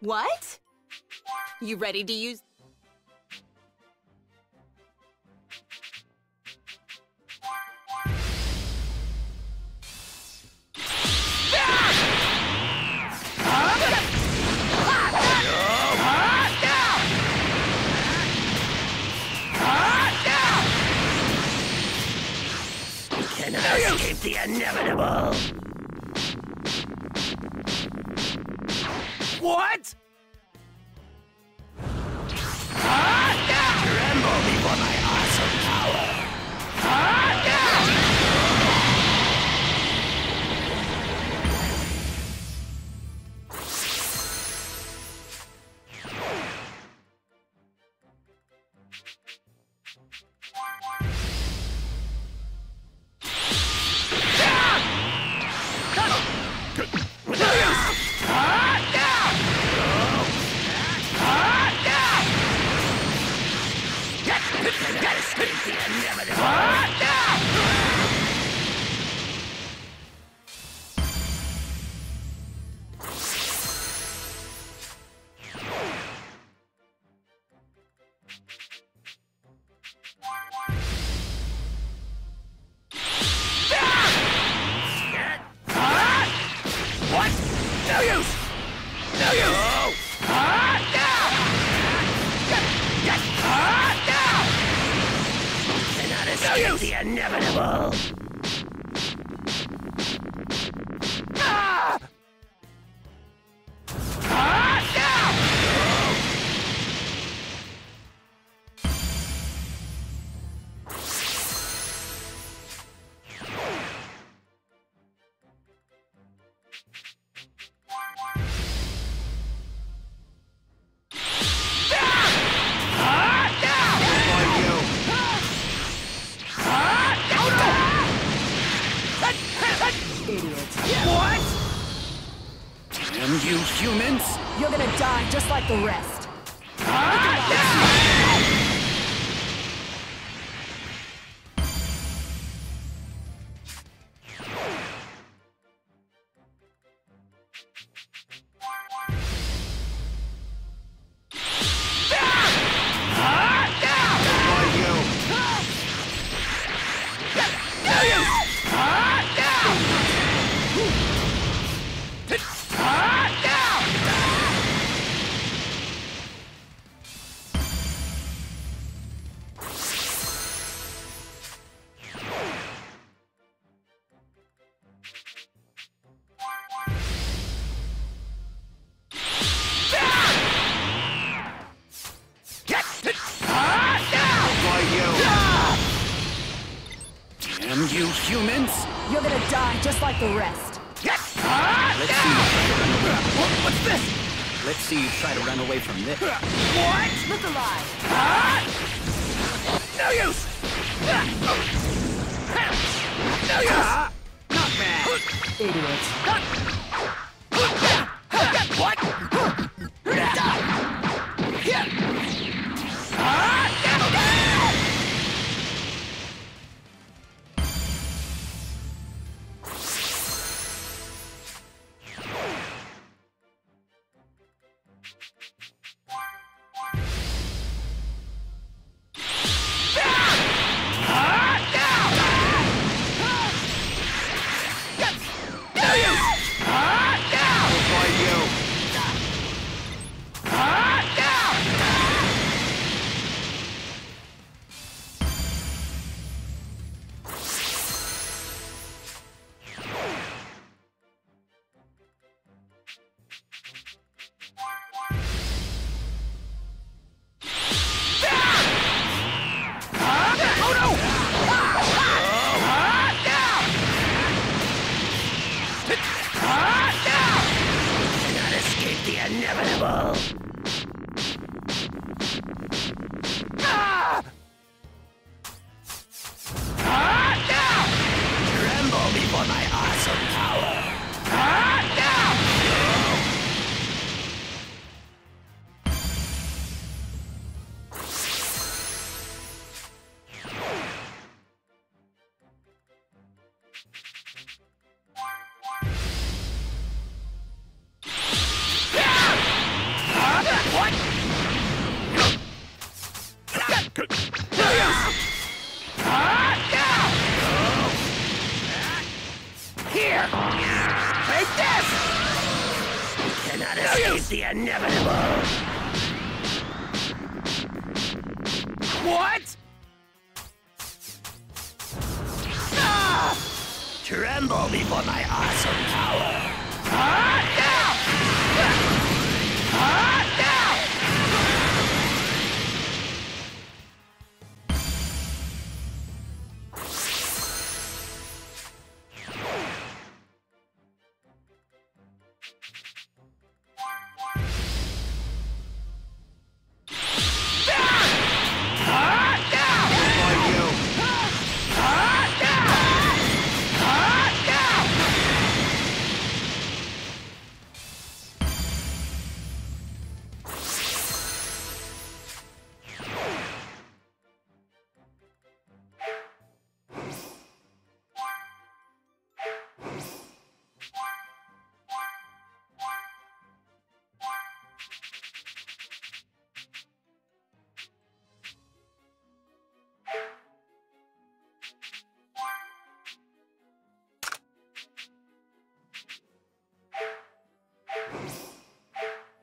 What? You ready to use... The inevitable. What? What? No use! No use! Cannot escape the inevitable. What? You humans! You're gonna die just like the rest. Damn You're gonna die just like the rest. Yes! Let's see you try to run away. What, what's this? Let's see you try to run away from this. What? Look alive. No use! No use! Not bad. Idiots. What? Inevitable.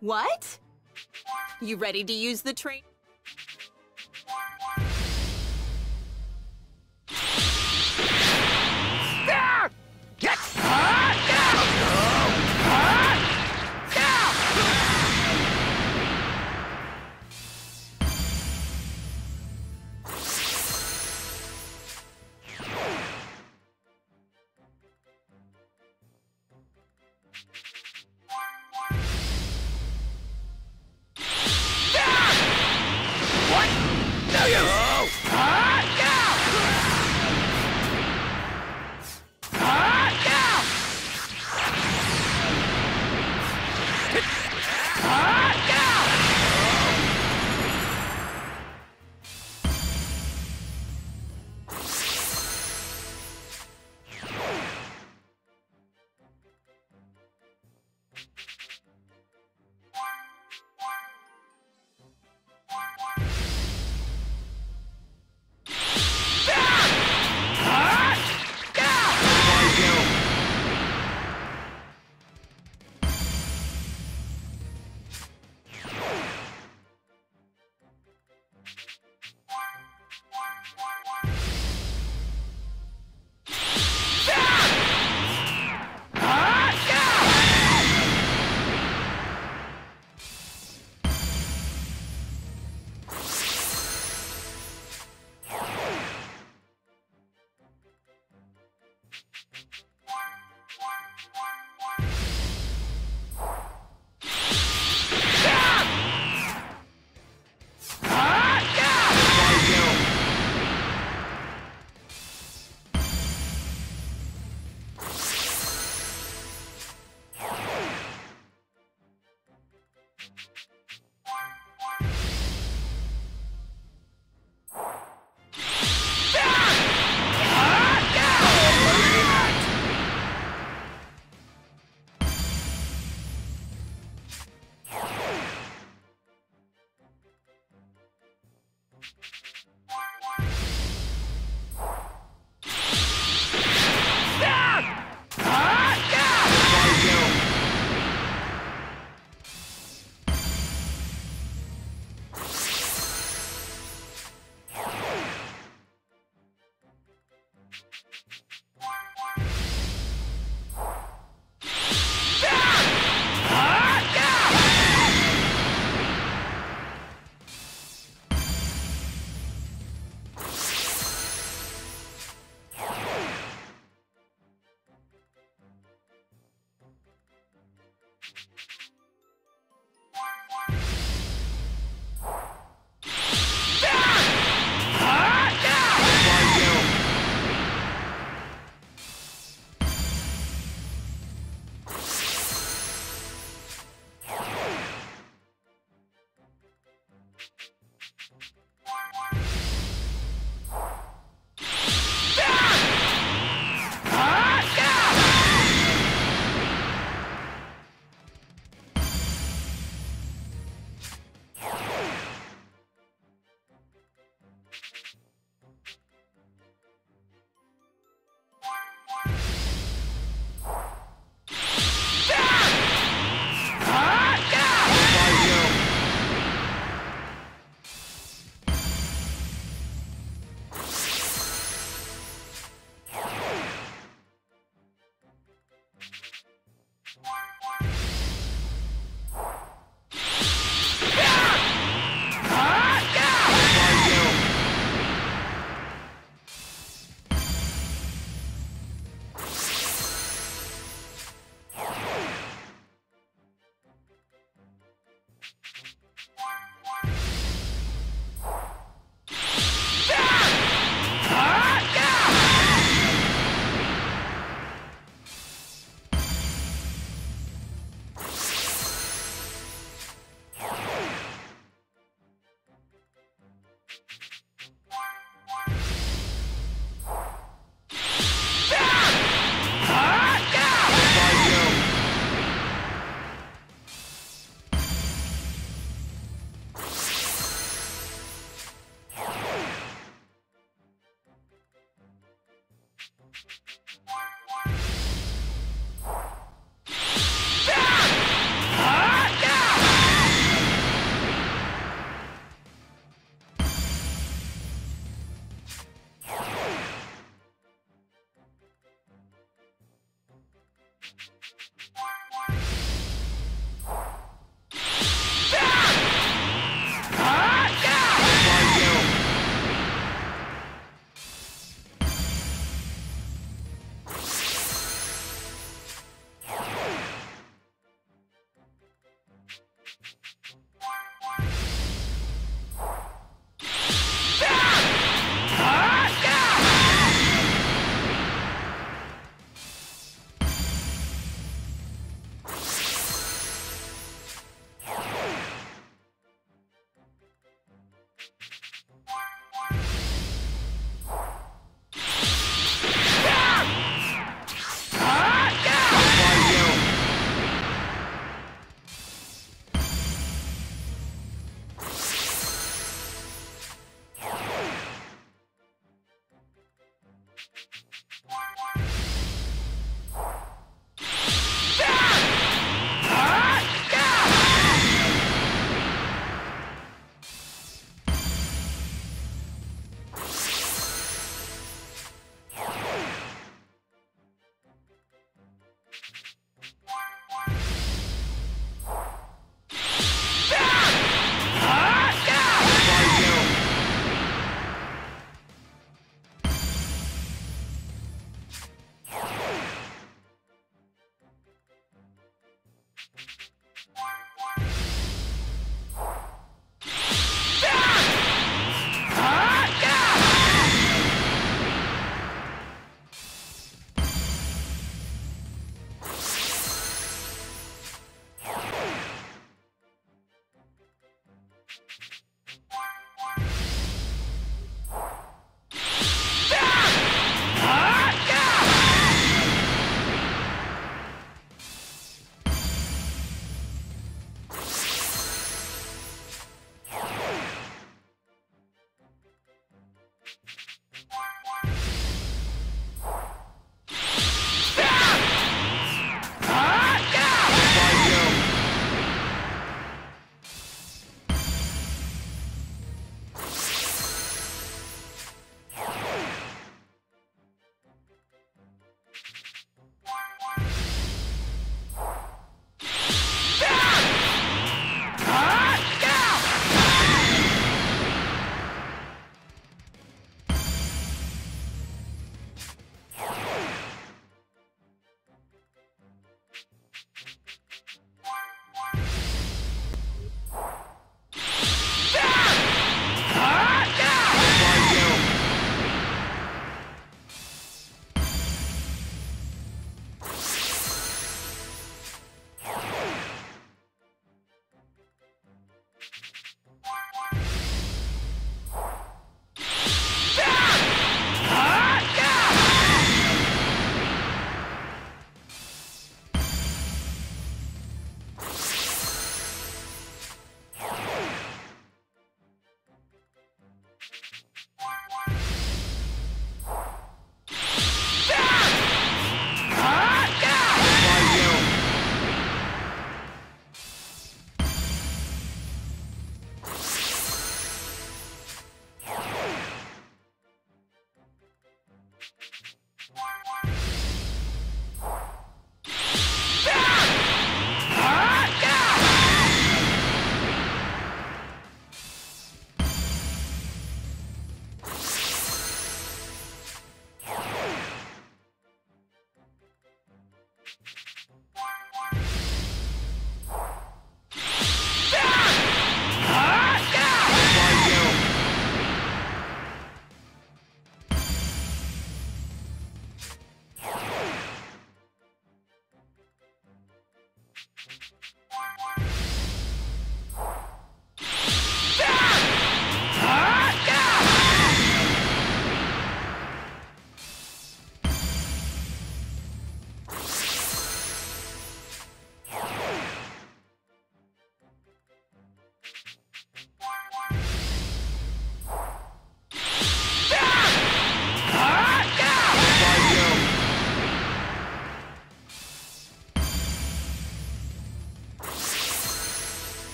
What? You ready to use the train?